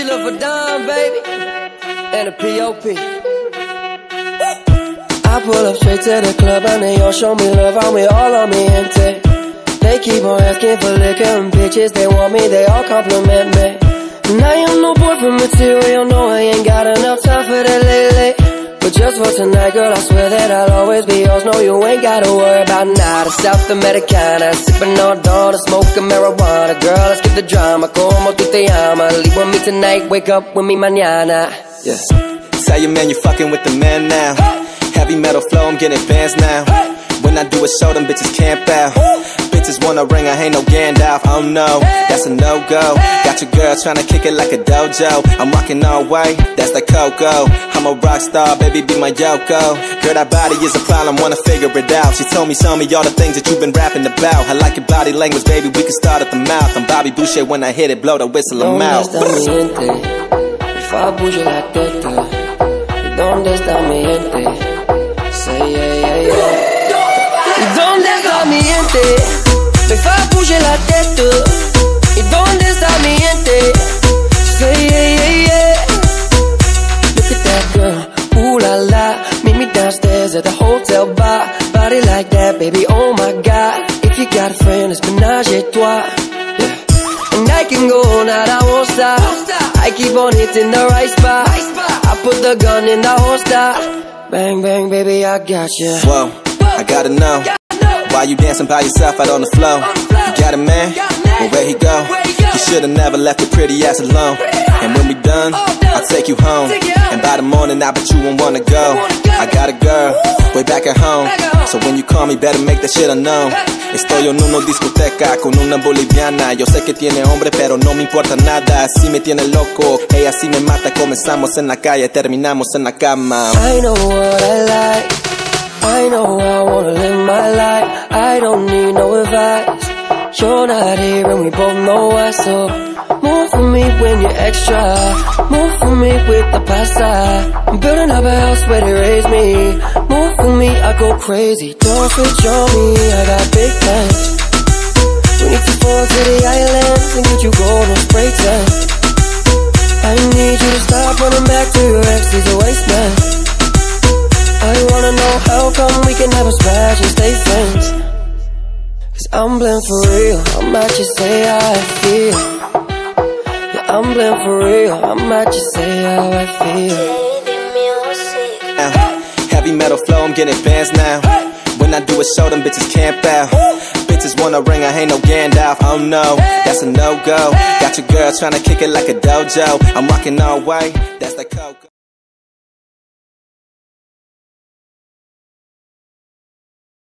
Angela Don, baby. And a POP. I pull up straight to the club and they all show me love. I'm with all on me gente. They keep on asking for liquor and bitches. They want me, they all compliment me. And I am no boyfriend material. No, I ain't got enough time for that lately. But just for tonight, girl, I swear that I'll always be yours. No, you ain't gotta worry about nada. South Americana, sipping all dawn, smoking marijuana. Girl, let's get the drama. Como tu te llamas? Leave with me tonight, wake up with me mañana. Yeah. Tell your man you fucking with the man now. Heavy metal flow, I'm getting fans now. When I do a show, them bitches camp out. Bitches want a ring, I ain't no Gandalf. Oh no, that's a no go. Got your girl tryna kick it like a dojo. I'm rocking all white, that's the Coco. I'm a rock star, baby, be my Yoko. Girl, that body is a problem, wanna figure it out. She told me, show me all the things that you've been rapping about. I like your body language, baby, we can start at the mouth. I'm Bobby Boucher when I hit it, blow the whistle, I'm ¿Dónde out. está mi gente? Me fa bouger la tête. ¿Y dónde está mi gente? Say yeah, yeah, yeah. Fa bouger la tête. ¿Y dónde está mi gente? Say yeah, yeah, yeah. Look at that girl, ooh la la. Meet me downstairs at the hotel bar. Body like that, baby, oh my god. If you got a friend, it's menage a trois. Yeah. And I can go all night, I won't stop. I keep on hitting the right spot. I put the gun in the holster. Bang, bang, baby, I got you. Whoa, I gotta know. Why you dancing by yourself out on the floor? Got a man? Well, where he go? You should've never left your pretty ass alone. And when we done, I'll take you home. And by the morning, I bet you won't wanna go. I got a girl, way back at home. So when you call me, better make that shit unknown. Estoy en una discoteca con una boliviana. Yo sé que tiene hombre, pero no me importa nada. Así me tiene loco, ella sí me mata. Comenzamos en la calle, terminamos en la cama. I know what I like. I know I wanna live my life. I don't need no advice. You're not here and we both know why. So move for me when you're extra. Move for me with the pasta. I'm building up a house where they raise me. Move for me, I go crazy. Don't switch on me, I got big plans. We need to fall to the islands and get you gold on spray tan. I need you to stop running back to your ex, he's a waste man. I wanna know how come we can never smash and stay friends. I'm blind for real, I might just say how I feel. Yeah, I'm blind for real, I might just say how I feel. Heavy metal flow, I'm getting fans now. When I do a show, them bitches camp out. Bitches wanna ring, I ain't no Gandalf. Oh no, that's a no go. Got your girl tryna kick it like a dojo. I'm rocking all white, that's the Coco.